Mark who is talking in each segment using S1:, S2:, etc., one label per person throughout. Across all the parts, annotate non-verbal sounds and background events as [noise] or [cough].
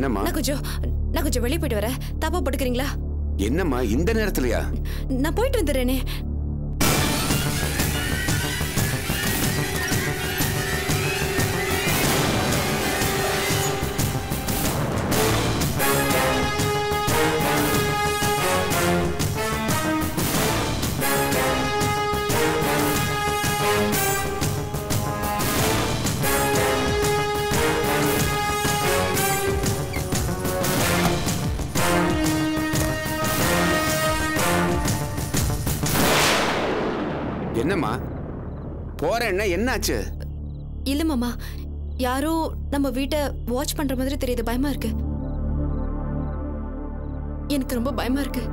S1: என்னம்மா?
S2: நான் கொஞ்சம் நான் கொஞ்சம் வெளியே போயிட்டு வரேன். தப்பா போட்டுக்கிறீங்களா?
S1: என்னம்மா இந்த நேரத்துலயா?
S2: நான் போயிட்டு வந்துடுறேனே.
S1: என்னம்மா? போறேன்னா என்னாச்சு?
S2: இல்ல மாமா யாரோ நம்ம வீட்டை வாட்ச் பண்ற மாதிரி தெரியுது பயமா இருக்கு. எனக்கு ரொம்ப பயமா இருக்கு.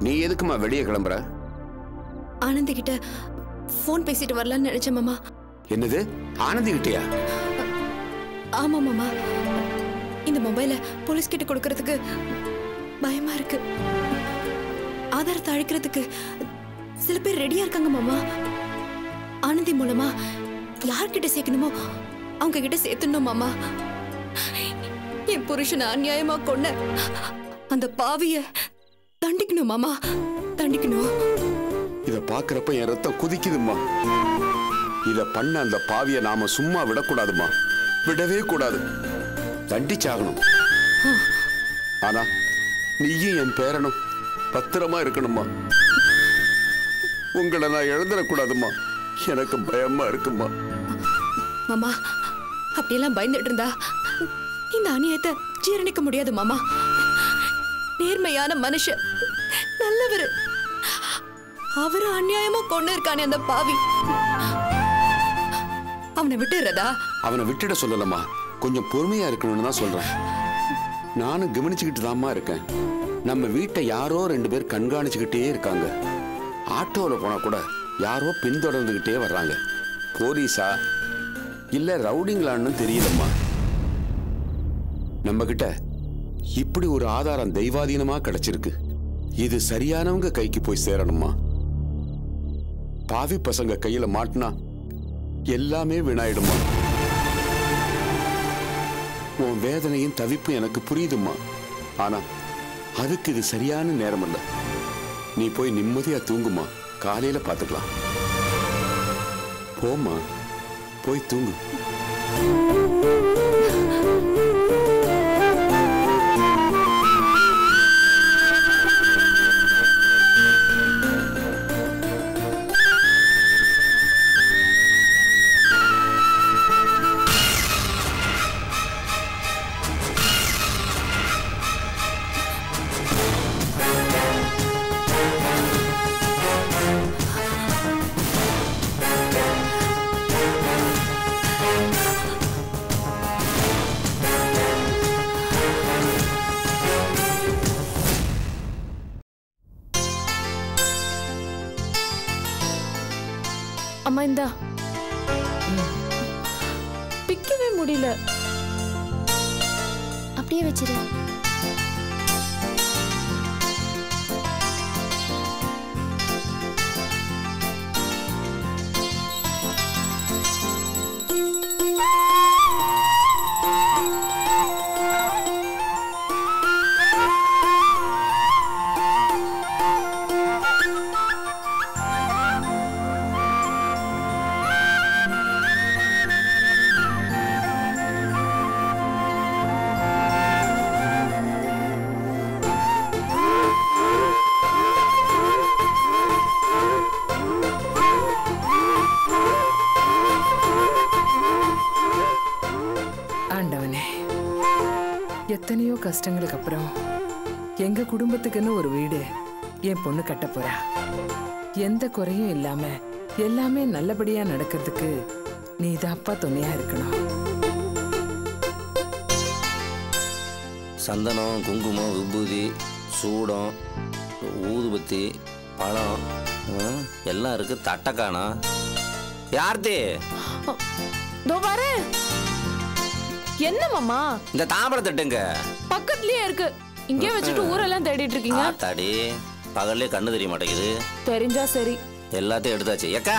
S1: நீ எதுக்குமா வெளியே கிளம்புற?
S2: ஆனந்தி கிட்ட ஃபோன் பேசிட்டு வரலாம்னு நினைச்சேன் மாமா.
S1: என்னது? ஆனந்தி கிட்டயா?
S2: ஆமா மாமா. இந்த மொபைல போலீஸ் கிட்ட கொடுக்கறதுக்கு பயமா இருக்கு. ஆதாரத்தை அழிக்கிறதுக்கு சில பேர் ரெடியா இருக்காங்க மாமா. ஆனந்தி மூலமா யார்கிட்ட சேர்க்கணுமோ அவங்க கிட்ட சேர்த்துடணும் மாமா. என் புருஷனை அநியாயமா கொன்ன அந்த பாவிய தண்டிக்கணும் மாமா. தண்டிக்கணும்.
S1: இத பாக்குறப்ப என் ரத்தம் குதிக்குதும்மா. இத பண்ண அந்த பாவிய நாம சும்மா விடக்கூடாதும்மா. விடவே கூடாது. தண்டிச்சாகணும். ஆனா நீயும் என் பேரனும். பத்திரமா இருக்கணுமா உங்களை நான் எழுந்துடக்கூடாதும்மா எனக்கு பயமா இருக்குமா
S2: மாமா அப்படியெல்லாம் பயந்துட்டு இருந்தா இந்த அநியாயத்தை ஜீரணிக்க முடியாது மாமா. நேர்மையான மனுஷன் நல்லவர். அவரு அநியாயமா கொண்டு இருக்கானே அந்த பாவி. அவனை விட்டுறதா
S1: அவனை விட்டுட சொல்லலம்மா. கொஞ்சம் பொறுமையா இருக்கணும்னு தான் சொல்றேன். நானும் கவனிச்சுக்கிட்டு தாம்மா இருக்கேன். நம்ம வீட்டை யாரோ ரெண்டு பேர் கண்காணிச்சுக்கிட்டே இருக்காங்க. ஆட்டோவில் போனால் கூட யாரோ பின்தொடர்ந்துக்கிட்டே வர்றாங்க. போலீஸா? இல்லை ரவுடிங்களான்னு தெரியலம்மா. நம்ம கிட்ட இப்படி ஒரு ஆதாரம் தெய்வாதீனமாக கிடைச்சிருக்கு. இது சரியானவங்க கைக்கு போய் சேரணுமா பாவி பசங்க கையில் மாட்டினா எல்லாமே வீணாயிடுமா உன் வேதனையும் தவிப்பும் எனக்கு புரியுதுமா ஆனால் அதுக்கு இது சரியான நேரம் இல்ல நீ போய் நிம்மதியா தூங்குமா? காலையில பாத்துக்கலாம். போம்மா. போய் தூங்கு.
S3: இந்தா பிக்கவே முடியல.
S4: அப்படியே வச்சிரு.
S5: எத்தனையோ கஷ்டங்களுக்கு அப்புறம் எங்க குடும்பத்துக்குன்னு ஒரு வீடு என் பொண்ணு கட்ட போறா. எந்த குறையும் இல்லாம எல்லாமே நல்லபடியா நடக்கிறதுக்கு நீ அப்பா துணையா இருக்கணும்.
S6: சந்தனம் குங்குமம் விபூதி சூடம் ஊதுபத்தி பழம் எல்லாம் இருக்கு தட்டை காணோம் யார்த்தி?
S3: தோ வரேன். என்ன மாமா?
S6: இந்த தாம்பர தட்டுங்க.
S3: பக்கத்துலயே இருக்கு. இங்கே வச்சுட்டு ஊரெல்லாம் தேடிட்டு இருக்கீங்க.
S6: ஆத்தாடி பகல்லே கண்ணு தெரிய மாட்டேங்குது.
S3: தெரிஞ்சா சரி.
S6: எல்லாத்தையும் எடுத்தாச்சு. ஏக்கா!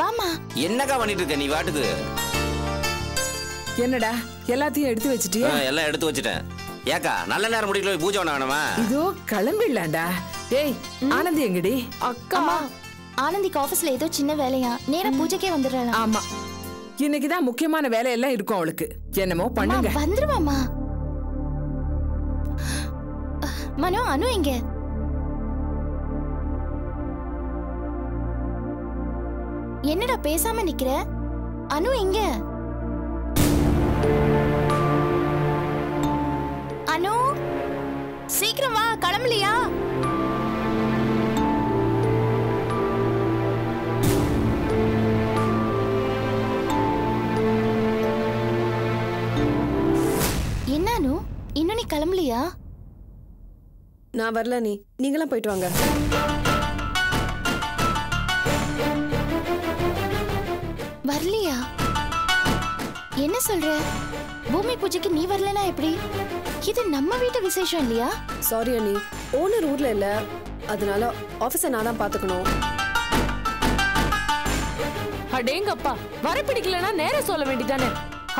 S4: வாமா
S6: என்னக்கா பண்ணிட்டு இருக்க நீ வாட்டுக்கு?
S5: என்னடா எல்லாத்தையும் எடுத்து வச்சிட்டியா?
S6: எல்லாம் எடுத்து வச்சுட்டேன். ஏக்கா நல்ல நேரம் முடிக்கல போய் பூஜை பண்ண வேணுமா
S5: இதோ கிளம்பிடலாம்டா. டேய் ஆனந்தி எங்கடி?
S3: அக்கா
S4: ஆனந்திக்கு ஆபீஸ்ல ஏதோ சின்ன வேலையா? நேரா பூஜைக்கே வந்துடுறாளாம்.
S5: ஆமா. இன்னைக்குதான் முக்கியமான வேலையெல்லாம் இருக்கும் அவளுக்கு. என்னமோ பண்ணுங்க.
S4: வந்துருவாமா மனோ அனு எங்க என்னடா பேசாம நிக்கிற? அனு எங்க அனு சீக்கிரம் வா கிளம்பலையா? அனு இன்னும் நீ கிளம்பலையா?
S7: நான் வரல நீ நீங்களாம் போயிட்டு வாங்க.
S4: வரலையா? என்ன சொல்ற? பூமி பூஜைக்கு நீ வரலனா எப்படி? இது நம்ம வீட்டு விசேஷம் இல்லையா?
S7: சாரி அண்ணி ஓனர் ஊர்ல இல்ல. அதனால ஆபீஸை நான் தான் பாத்துக்கணும்.
S3: அடேங்கப்பா. வர பிடிக்கலன்னா நேரம் சொல்ல வேண்டியதானே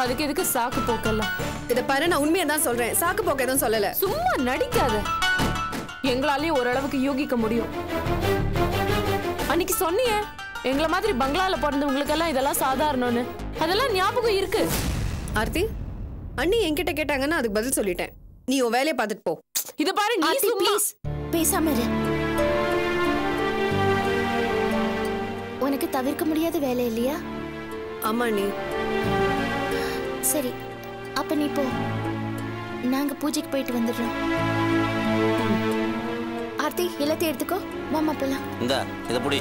S3: அதுக்கு எதுக்கு சாக்கு போக்கெல்லாம்?
S7: இத பாரு நான் உண்மையை தான் சொல்றேன். சாக்கு போக்க எதுவும் சொல்லல.
S3: சும்மா நடிக்காத. எங்களாலேயும் ஓரளவுக்கு யூகிக்க முடியும். அன்னைக்கு சொன்னியே எங்களை மாதிரி பங்களால பிறந்தவங்களுக்கெல்லாம் இதெல்லாம் சாதாரணம்னு. அதெல்லாம் ஞாபகம் இருக்கு.
S7: ஆர்த்தி அண்ணி என்கிட்ட கேட்டாங்கன்னா அதுக்கு பதில் சொல்லிட்டேன். நீ உன் வேலையை பார்த்துட்டு போ.
S3: இத பாரு நீ
S4: ப்ளீஸ் பேசாம இரு. உனக்கு தவிர்க்க முடியாத வேலை இல்லையா?
S7: ஆமா அண்ணி.
S4: சரி. அப்ப நீ போ. நாங்க பூஜைக்கு போயிட்டு வந்துடுறோம். ஆர்த்தி எல்லாத்தையும் எடுத்துக்கோ. மாமா போலாம்.
S6: இந்த இதை புடி.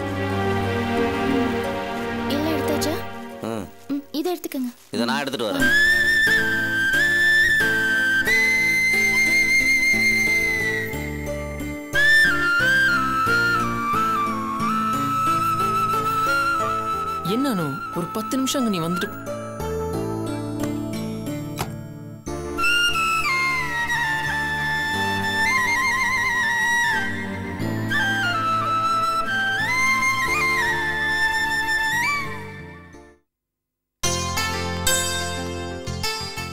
S4: எல்லாம் எடுத்தாச்சா? இதை எடுத்துக்கோங்க.
S6: இதை நான் எடுத்துட்டு வரேன்.
S8: என்ன அனு? ஒரு பத்து நிமிஷம் அங்க நீ வந்துட்டு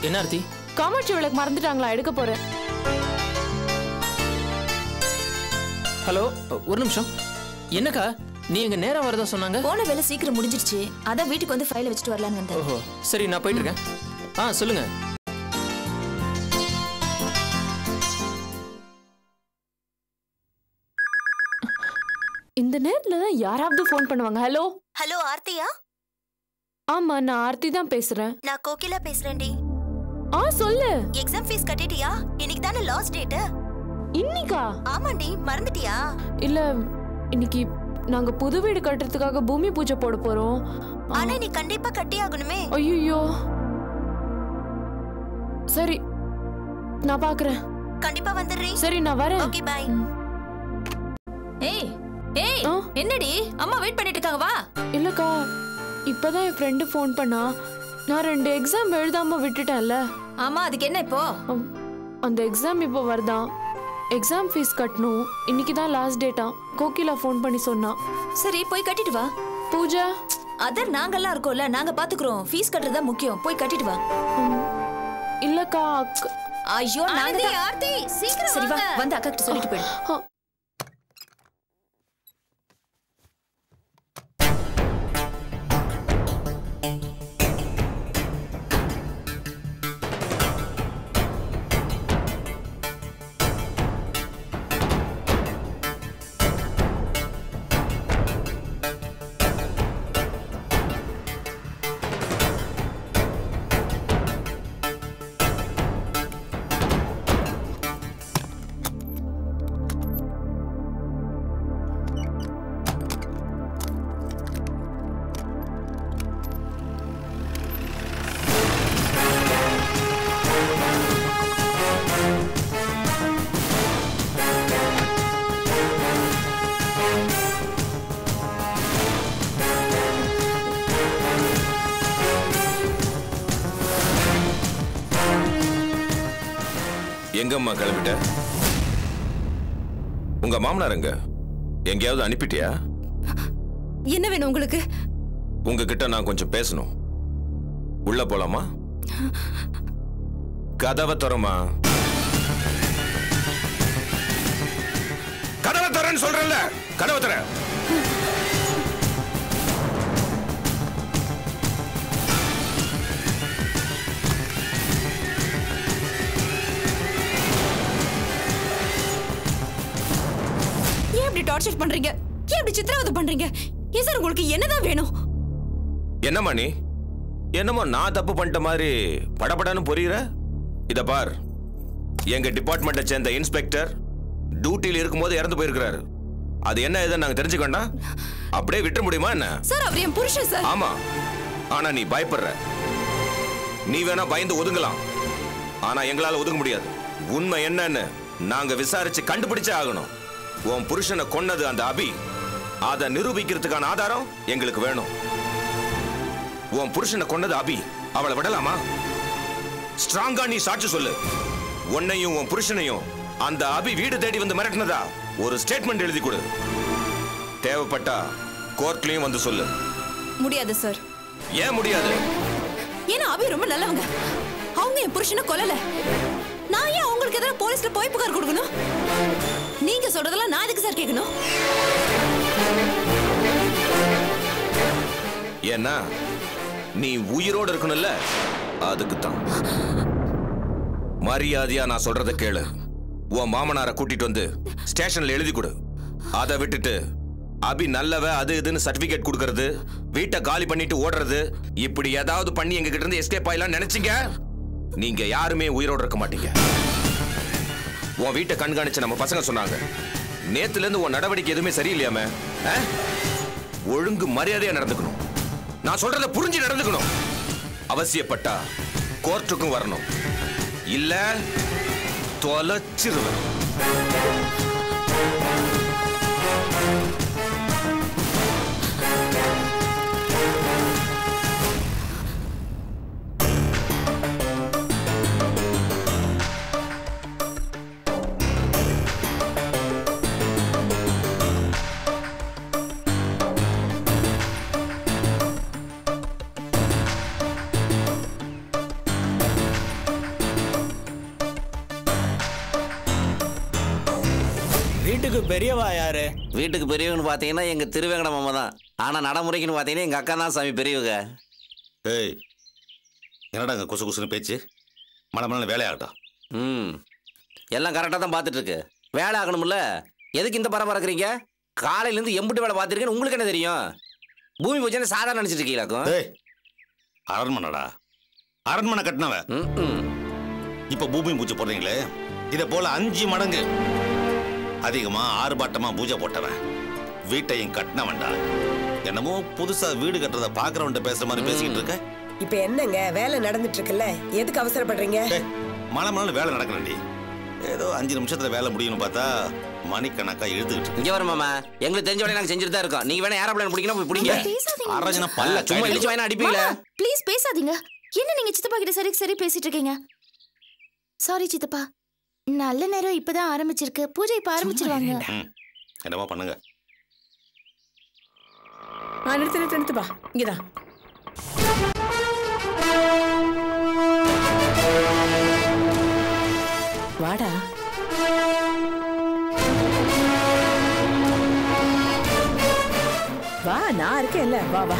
S8: என்ன ஆர்த்தி
S3: காமாட்சி விளக்கு மறந்துட்டாங்களா? எடுக்க போறேன்.
S8: ஹலோ ஒரு நிமிஷம். என்னக்கா நீ எங்க நேரா வரதா சொன்னாங்க?
S9: போன வேலை சீக்கிரம் முடிஞ்சிருச்சு. அதான் வீட்டுக்கு வந்து ஃபைல வச்சுட்டு வரலான்னு வந்தேன்.
S8: ஓஹோ சரி நான் போயிட்டு இருக்கேன். ஆ சொல்லுங்க.
S3: இந்த நேரத்துல தான் யாராவது ஃபோன் பண்ணுவாங்க. ஹலோ
S9: ஹலோ ஆர்த்தியா?
S3: ஆமா நான் ஆர்த்தி தான் பேசுறேன்.
S9: நான் கோகிலா பேசுறேன்டி.
S3: ஆ சொல்லு.
S9: எக்ஸாம் ஃபீஸ் கட்டிட்டியா? இன்னைக்கு தானே லாஸ்ட் டேட்
S3: இன்னிக்கா?
S9: ஆமாண்டி மறந்துட்டியா?
S3: இல்ல இன்னைக்கு நாங்க புது வீடு கட்டுறதுக்காக பூமி பூஜை போட போறோம்.
S9: ஆனா நீ கண்டிப்பா கட்டி ஆகணுமே
S3: ஐயோ சரி நான் பாக்குறேன்.
S9: கண்டிப்பா வந்துடுறேன்
S3: சரி நான் வரேன்.
S9: ஓகே பை
S10: ஏய் ஏய்
S3: ஆ?
S10: என்னடி? அம்மா வெயிட் பண்ணிட்டு இருக்காங்க வா.
S3: இல்லக்கா இப்பதான் என் ஃப்ரெண்டு ஃபோன் பண்ணா. நான் ரெண்டு எக்ஸாம் எழுதாம விட்டுட்டேன்ல.
S10: ஆமா அதுக்கு என்ன இப்போ?
S3: அந்த எக்ஸாம் இப்போ வருதான் எக்ஸாம் ஃபீஸ் கட்டணும். இன்னைக்கு தான் லாஸ்ட் டேட்டா கோகிலா ஃபோன் பண்ணி சொன்னா.
S10: சரி போய் கட்டிட்டு வா.
S3: பூஜா?
S10: அதர் நாங்கெல்லாம் இருக்கோம்ல நாங்க பாத்துக்கிறோம். ஃபீஸ் கட்டுறது தான் முக்கியம். போய் கட்டிட்டு வா.
S3: ம், இல்லக்கா
S10: ஐயோ நாங்க
S9: ஆர்த்தி சீக்கிரம்
S10: சரி வா. வந்து அக்கா கிட்ட சொல்லிட்டு போயிடு.
S11: எங்கம்மா கிளம்பிட்ட? உங்க மாமனார் எங்க? எங்கேயாவது அனுப்பிட்டியா?
S7: என்ன வேணும் உங்களுக்கு?
S11: உங்ககிட்ட நான் கொஞ்சம் பேசணும். உள்ள போலாமா? கதவை திறமா? கதவை திறன்னு சொல்றேன்ல. கதவை திற.
S9: டார்ச்சர் பண்றீங்க? ஏன் இப்படி சித்திரவதை பண்றீங்க? ஏன் சார் உங்களுக்கு என்னதான் வேணும்?
S11: என்னம்மா நீ? என்னமோ நான் தப்பு பண்ணிட்ட மாதிரி படபடன்னு புரியுற? இத பார். எங்க டிபார்ட்மெண்ட்டை சேர்ந்த இன்ஸ்பெக்டர் டியூட்டியில் இருக்கும்போது இறந்து போயிருக்கிறாரு. அது என்ன ஏதுன்னு நாங்க தெரிஞ்சுக்கோண்டா அப்படியே விட்டுற முடியுமா என்ன?
S9: சார் அவர் என் புருஷன் சார்.
S11: ஆமா. ஆனா நீ பயப்படுற. நீ வேணா பயந்து ஒதுங்கலாம். ஆனா எங்களால ஒதுங்க முடியாது. உண்மை என்னன்னு நாங்க விசாரிச்சு கண்டுபிடிச்சே ஆகணும். உன் புருஷனை கொன்னது அந்த அபி. அதை நிரூபிக்கிறதுக்கான ஆதாரம் எங்களுக்கு வேணும். உன் புருஷனை கொன்னது அபி. அவளை விடலாமா? ஸ்ட்ராங்கா நீ சாட்சி சொல்லு. உன்னையும் உன் புருஷனையும் அந்த அபி வீடு தேடி வந்து மிரட்டினதா? ஒரு ஸ்டேட்மெண்ட் எழுதி கொடு. தேவைப்பட்டா கோர்ட்லயும் வந்து சொல்லு.
S9: முடியாது சார்
S11: ஏன் முடியாது?
S9: ஏன்னா அபி ரொம்ப நல்லவங்க. அவங்க என் புருஷனை கொல்லல. நான் ஏன் அவங்களுக்கு எதிராக போலீஸ்ல போய் புகார் கொடுக்கணும்? நீங்க சொல்றதெல்லாம் நான் எதுக்கு சார் கேட்கணும்?
S11: ஏன்னா நீ உயிரோட இருக்கணும்ல அதுக்கு தான் மரியாதையா நான் சொல்றத கேளு. உன் மாமனாரை கூட்டிட்டு வந்து ஸ்டேஷன்ல எழுதி கொடு. அதை விட்டுட்டு அபி நல்லவ அது இதுன்னு சர்டிபிகேட் கொடுக்கறது வீட்டை காலி பண்ணிட்டு ஓடுறது இப்படி ஏதாவது பண்ணி எங்ககிட்ட இருந்து எஸ்கேப் ஆயிலாம் நினைச்சீங்க? நீங்க யாருமே உயிரோடு இருக்க மாட்டீங்க. உன் வீட்டை கண்காணிச்ச நம்ம பசங்க சொன்னாங்க. நேத்துல இருந்து உன் நடவடிக்கை எதுவுமே சரியில்லையாம? ஆ? ஒழுங்கு மரியாதையா நடந்துக்கணும். நான் சொல்றத புரிஞ்சு நடந்துக்கணும். அவசியப்பட்டா கோர்ட்டுக்கும் வரணும். இல்ல தொலைச்சிருவேன்.
S12: வீட்டுக்கு பெரியவா யாரு?
S6: வீட்டுக்கு பெரியவங்கன்னு பார்த்தீங்கன்னா எங்க திருவேங்கட மாமா தான். ஆனா நடைமுறைக்குன்னு பார்த்தீங்கன்னா எங்க அக்கா தான் சாமி பெரியவங்க.
S13: ஏய் என்னடா அங்கே குசு குசுன்னு பேச்சு? மழை மழை வேலையாகட்டும்
S6: ம். எல்லாம் கரெக்டாக தான் பார்த்துட்டு இருக்கு வேலை ஆகணும்ல? எதுக்கு இந்த பரபரக்கிறீங்க காலையிலேருந்து எம்புட்டு வேலை பார்த்துருக்கேன்னு உங்களுக்கு என்ன தெரியும்? பூமி பூஜை சாதாரண நினச்சிட்டு இருக்கீங்களாக்கும்
S13: அரண்மனைடா. அரண்மனை கட்டினவ இப்போ பூமி பூஜை போடுறீங்களே? இதை போல அஞ்சு மடங்கு. அதிகமா ஆர்ப்பாட்டமா பூஜை போட்டவன். வீட்டையும் கட்டினவன்டா. என்னமோ புதுசா வீடு கட்டுறத பாக்குறவன்ட்ட பேசுற மாதிரி பேசிக்கிட்டு இருக்க.
S14: இப்ப என்னங்க? வேலை நடந்துட்டு இருக்குல்ல எதுக்கு அவசரப்படுறீங்க?
S13: மழை மழை வேலை நடக்கணும்டி ஏதோ அஞ்சு நிமிஷத்துல வேலை முடியும்னு பார்த்தா மணிக்கணக்கா இருக்கு.
S6: இங்க வரும் மாமா. எங்களுக்கு தெரிஞ்ச உடனே நாங்கள் செஞ்சுட்டு தான் இருக்கோம். நீங்க வேணா ஏரோப்ளேன் பிடிக்கணும் போய் பிடிங்க.
S13: அரஞ்சனா பல்ல
S6: சும்மா இழிச்சு வேணா அடிப்பீங்களே?
S4: ப்ளீஸ் பேசாதீங்க. என்ன நீங்க சித்தப்பா கிட்ட சரி சரி பேசிட்டு இருக்கீங்க? சாரி சித்தப்பா. நல்ல நேரம் இப்பதான் ஆரம்பிச்சிருக்கு. பூஜை இப்ப ஆரம்பிச்சிருவாங்க.
S13: என்னமோ பண்ணுங்க.
S14: ஆ நிறுத்து நிறுத்து நிறுத்துப்பா இங்கதான் வாடா. வா நான் இருக்கேன்ல. வா வா.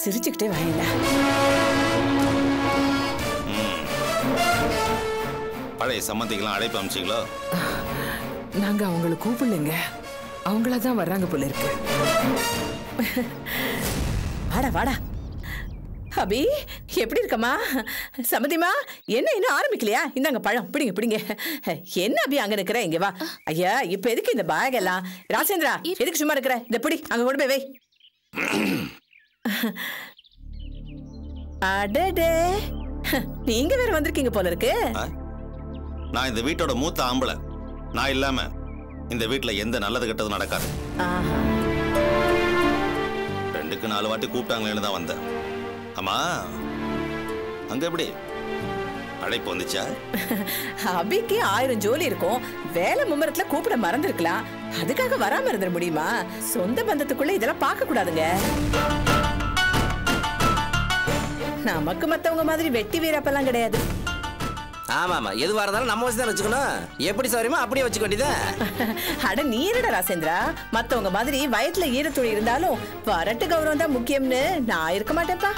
S14: சிரிச்சுக்கிட்டே வாங்கடா
S13: பழைய சம்மந்திக்கெல்லாம் அழைப்பு அமிச்சிங்களோ?
S5: நாங்க அவங்கள கூப்பிடலைங்க. அவங்களா தான் வர்றாங்க போல இருக்கு.
S14: வாடா வாடா. அபி எப்படி இருக்கம்மா? சமதிமா என்ன இன்னும் ஆரம்பிக்கலையா? இந்தாங்க பழம். பிடிங்க பிடிங்க. என்ன அபி அங்க இருக்கிற இங்க வா. ஐயா இப்ப எதுக்கு இந்த பேக் எல்லாம்? ராசேந்திரா எதுக்கு சும்மா இருக்கிற இத பிடி அங்க கொண்டு போய் வை. அடடே. நீங்க வேற வந்திருக்கீங்க போல இருக்கு.
S13: நான் இந்த வீட்டோட மூத்த ஆம்பளை. நான் இல்லாம இந்த வீட்ல எந்த நல்லது கெட்டதும் நடக்காது. ரெண்டுக்கு நாலு வாட்டி கூப்பிட்டாங்களேன்னு தான் வந்தேன். ஆமா அங்க எப்படி? அழைப்பு வந்துச்சா?
S14: அபிக்கு ஆயிரம் ஜோலி இருக்கும். வேலை மும்மரத்துல கூப்பிட மறந்துருக்கலாம். அதுக்காக வராம இருந்துட முடியுமா? சொந்த பந்தத்துக்குள்ள இதெல்லாம் பார்க்க கூடாதுங்க. நமக்கு மத்தவங்க மாதிரி வெட்டி வீரப்பெல்லாம் கிடையாது.
S6: ஆமா ஆமா எதுவா இருந்தாலும் நம்ம வச்சு தான் வச்சுக்கணும். எப்படி சௌரியமோ அப்படியே வச்சுக்க வேண்டியதான் [laughs]
S14: அட நீ என்னடா ராசேந்திரா. மத்தவங்க மாதிரி வயத்துல ஈரத்துளி இருந்தாலும் வரட்டு கௌரவம் தான் முக்கியம்னு நான் இருக்க மாட்டேன்ப்பா.